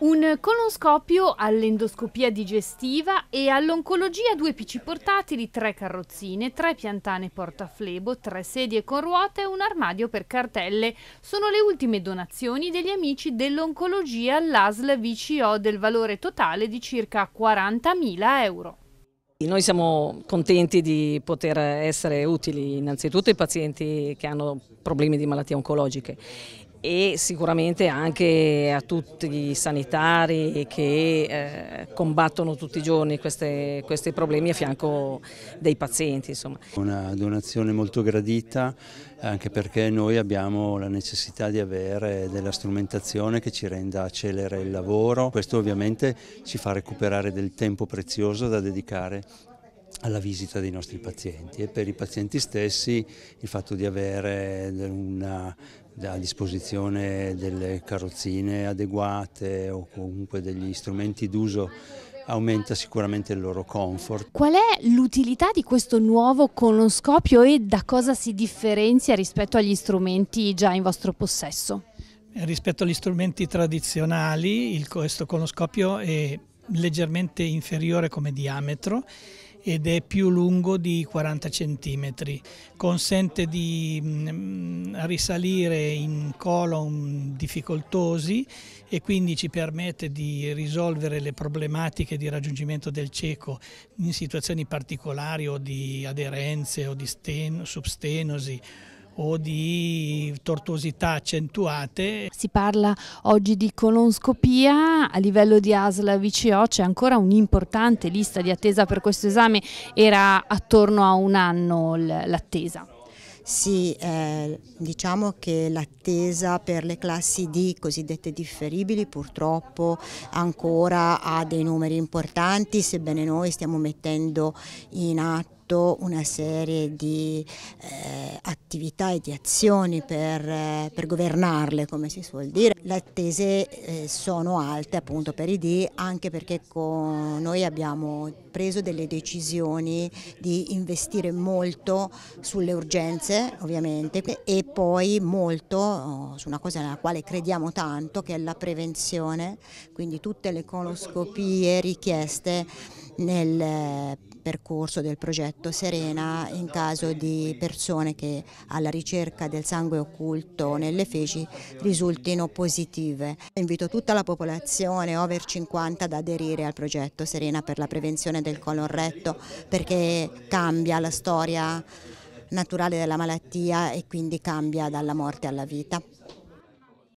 Un coloscopio all'endoscopia digestiva e all'oncologia due PC portatili, tre carrozzine, tre piantane portaflebo, tre sedie con ruote e un armadio per cartelle. Sono le ultime donazioni degli amici dell'oncologia all'ASL VCO del valore totale di circa 40.000 euro. Noi siamo contenti di poter essere utili innanzitutto ai pazienti che hanno problemi di malattie oncologiche e sicuramente anche a tutti i sanitari che eh, combattono tutti i giorni queste, questi problemi a fianco dei pazienti. Insomma. Una donazione molto gradita anche perché noi abbiamo la necessità di avere della strumentazione che ci renda celere il lavoro, questo ovviamente ci fa recuperare del tempo prezioso da dedicare alla visita dei nostri pazienti e per i pazienti stessi il fatto di avere una, a disposizione delle carrozzine adeguate o comunque degli strumenti d'uso aumenta sicuramente il loro comfort. Qual è l'utilità di questo nuovo colonoscopio e da cosa si differenzia rispetto agli strumenti già in vostro possesso? Rispetto agli strumenti tradizionali, il, questo colonoscopio è leggermente inferiore come diametro ed è più lungo di 40 cm. Consente di mm, risalire in colon difficoltosi e quindi ci permette di risolvere le problematiche di raggiungimento del cieco in situazioni particolari o di aderenze o di substenosi o di tortuosità accentuate. Si parla oggi di colonscopia, a livello di ASL VCO c'è ancora un'importante lista di attesa per questo esame, era attorno a un anno l'attesa. Sì, eh, diciamo che l'attesa per le classi D cosiddette differibili purtroppo ancora ha dei numeri importanti, sebbene noi stiamo mettendo in atto atto una serie di eh, attività e di azioni per, eh, per, governarle, come si suol dire. Le attese eh, sono alte appunto per i D anche perché noi abbiamo preso delle decisioni di investire molto sulle urgenze ovviamente e poi molto oh, su una cosa nella quale crediamo tanto che è la prevenzione, quindi tutte le coloscopie richieste nel percorso del progetto Serena in caso di persone che alla ricerca del sangue occulto nelle feci risultino positive. Invito tutta la popolazione over 50 ad aderire al progetto Serena per la prevenzione del colon retto perché cambia la storia naturale della malattia e quindi cambia dalla morte alla vita.